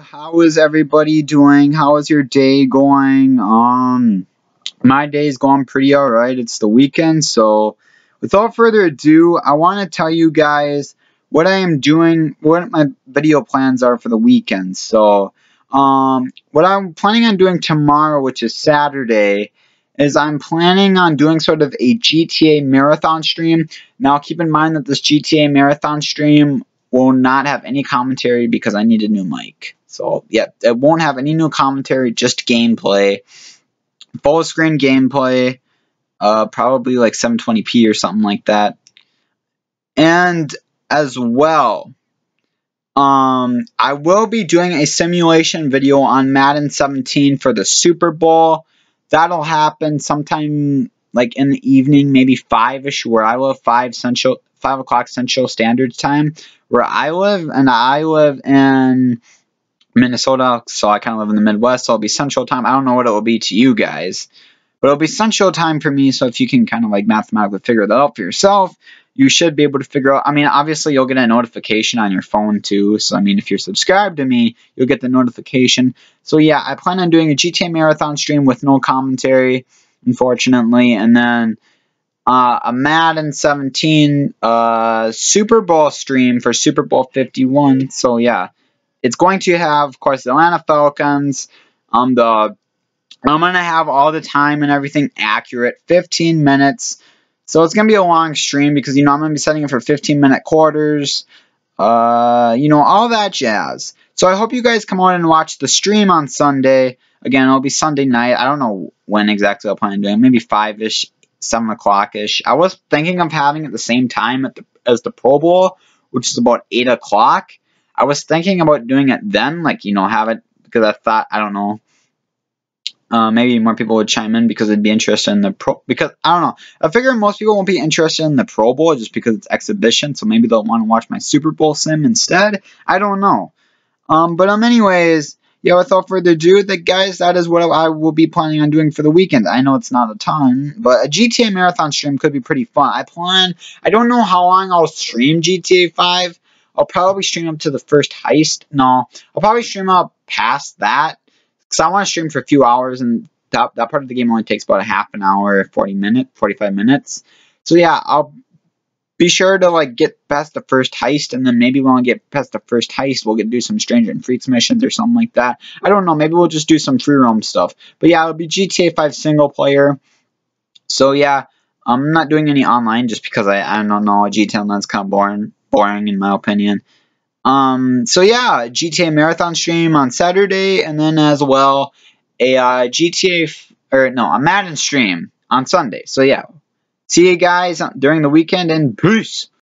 How is everybody doing? How is your day going? Um, my day's going pretty alright. It's the weekend, so without further ado, I want to tell you guys what I am doing, what my video plans are for the weekend. So, um, what I'm planning on doing tomorrow, which is Saturday, is I'm planning on doing sort of a GTA marathon stream. Now, keep in mind that this GTA marathon stream will not have any commentary because I need a new mic. So, yeah, it won't have any new commentary, just gameplay. Full screen gameplay, uh, probably like 720p or something like that. And as well, um, I will be doing a simulation video on Madden 17 for the Super Bowl. That'll happen sometime like in the evening, maybe five-ish, where I live, five central, five o'clock Central Standard Time, where I live, and I live in Minnesota, so I kind of live in the Midwest, so it'll be Central Time. I don't know what it will be to you guys, but it'll be Central Time for me, so if you can kind of like mathematically figure that out for yourself, you should be able to figure out. I mean, obviously, you'll get a notification on your phone too. So, I mean, if you're subscribed to me, you'll get the notification. So, yeah, I plan on doing a GTA Marathon stream with no commentary, unfortunately, and then uh, a Madden 17 uh, Super Bowl stream for Super Bowl 51. So, yeah it's going to have, of course, the Atlanta Falcons. Um, the I'm gonna have all the time and everything accurate, 15 minutes. So it's gonna be a long stream because you know I'm gonna be setting it for 15 minute quarters. Uh, you know all that jazz. So I hope you guys come on and watch the stream on Sunday. Again, it'll be Sunday night. I don't know when exactly I'll plan on doing. Maybe five ish, seven o'clock ish. I was thinking of having it the same time the, as the Pro Bowl, which is about eight o'clock. I was thinking about doing it then, like, you know, have it, because I thought, I don't know, uh, maybe more people would chime in because they'd be interested in the pro, because, I don't know, I figure most people won't be interested in the Pro Bowl just because it's exhibition, so maybe they'll want to watch my Super Bowl sim instead, I don't know. Um, but um, anyways, yeah, without further ado, the guys, that is what I will be planning on doing for the weekend. I know it's not a ton, but a GTA Marathon stream could be pretty fun. I plan, I don't know how long I'll stream GTA 5, I'll probably stream up to the first heist. No, I'll probably stream up past that because I want to stream for a few hours, and that, that part of the game only takes about a half an hour, 40 minutes, 45 minutes. So yeah, I'll be sure to like get past the first heist, and then maybe when I get past the first heist, we'll get do some Stranger and Freaks missions or something like that. I don't know. Maybe we'll just do some free roam stuff. But yeah, it'll be GTA 5 single player. So yeah, I'm not doing any online just because I, I don't know. GTA Online's kind of boring boring in my opinion. Um, so yeah, GTA Marathon stream on Saturday, and then as well a uh, GTA or no a Madden stream on Sunday. So yeah, see you guys during the weekend, and peace.